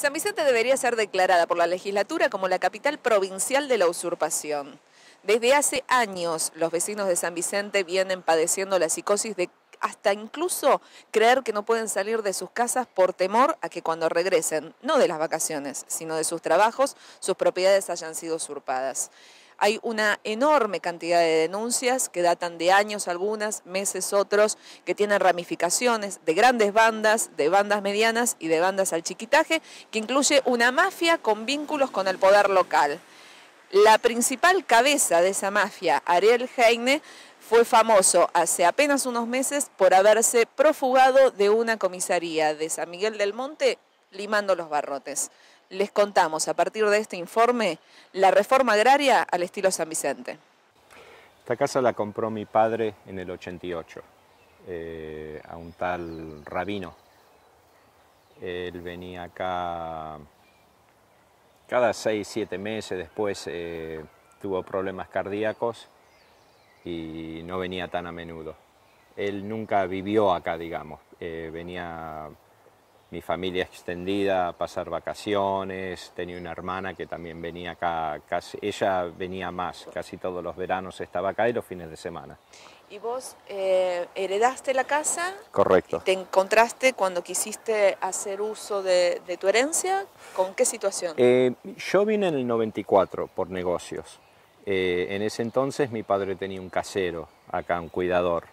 San Vicente debería ser declarada por la legislatura como la capital provincial de la usurpación. Desde hace años los vecinos de San Vicente vienen padeciendo la psicosis de hasta incluso creer que no pueden salir de sus casas por temor a que cuando regresen, no de las vacaciones, sino de sus trabajos, sus propiedades hayan sido usurpadas. Hay una enorme cantidad de denuncias que datan de años algunas, meses otros, que tienen ramificaciones de grandes bandas, de bandas medianas y de bandas al chiquitaje, que incluye una mafia con vínculos con el poder local. La principal cabeza de esa mafia, Ariel Heine, fue famoso hace apenas unos meses por haberse profugado de una comisaría de San Miguel del Monte limando los barrotes les contamos a partir de este informe la reforma agraria al estilo San Vicente. Esta casa la compró mi padre en el 88 eh, a un tal rabino. Él venía acá cada seis, siete meses, después eh, tuvo problemas cardíacos y no venía tan a menudo. Él nunca vivió acá, digamos, eh, venía mi familia extendida a pasar vacaciones, tenía una hermana que también venía acá, casi, ella venía más, casi todos los veranos estaba acá y los fines de semana. ¿Y vos eh, heredaste la casa? Correcto. ¿Te encontraste cuando quisiste hacer uso de, tu herencia? ¿Con qué situación? Eh, yo vine en el 94 por negocios. Eh, en ese entonces mi padre tenía un casero acá, un cuidador.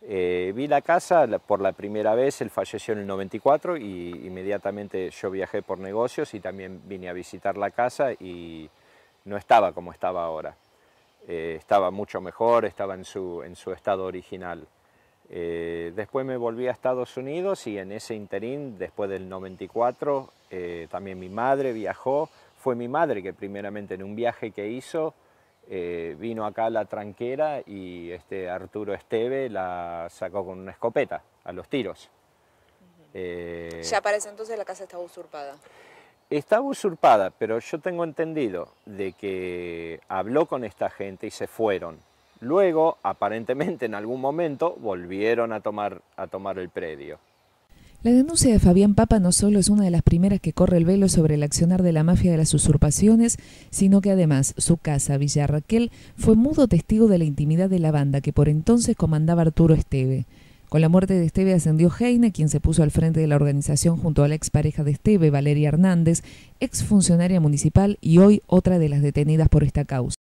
Eh, vi la casa por la primera vez, él falleció en el 94 y inmediatamente yo viajé por negocios y también vine a visitar la casa y no estaba como estaba ahora. Eh, estaba mucho mejor, estaba en su, en su estado original. Eh, después me volví a Estados Unidos y en ese interín, después del 94, también mi madre viajó. Fue mi madre que primeramente en un viaje que hizo eh, vino acá la tranquera y este Arturo Esteve la sacó con una escopeta a los tiros. Eh, ya parece entonces la casa estaba usurpada. Estaba usurpada, pero yo tengo entendido de que habló con esta gente y se fueron. Luego, aparentemente en algún momento, volvieron a tomar, a tomar el predio. La denuncia de Fabián Papa no solo es una de las primeras que corre el velo sobre el accionar de la mafia de las usurpaciones, sino que además su casa, Villa Raquel, fue mudo testigo de la intimidad de la banda que por entonces comandaba Arturo Esteve. Con la muerte de Esteve ascendió Heine, quien se puso al frente de la organización junto a la expareja de Esteve, Valeria Hernández, ex funcionaria municipal y hoy otra de las detenidas por esta causa.